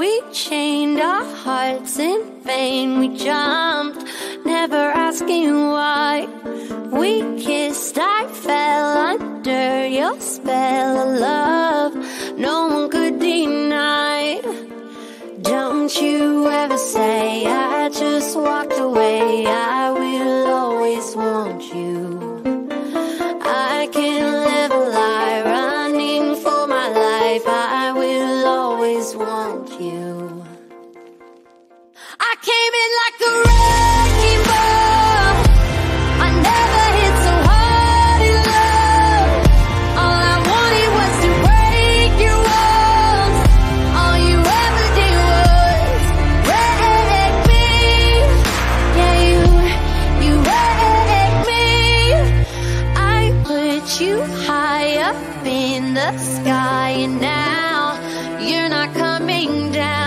we chained our hearts in vain. We jumped, never asking why. We kissed, I fell under your spell of love. high up in the sky, and now you're not coming down.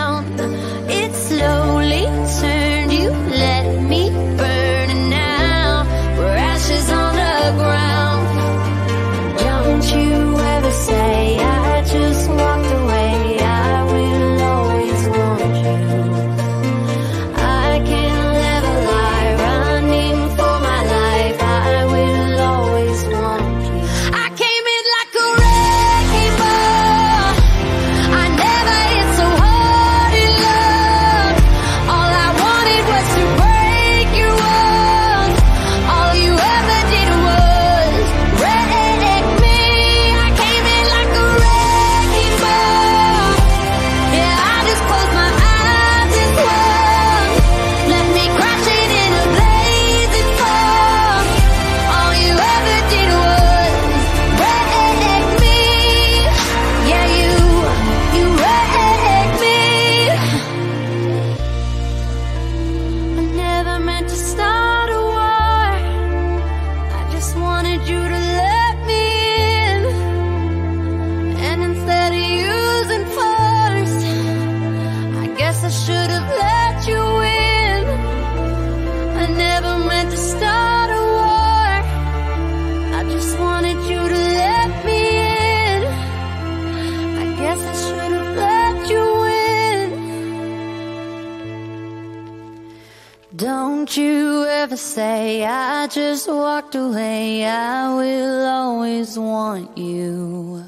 Don't you ever say I just walked away. I will always want you.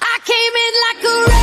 I came in like a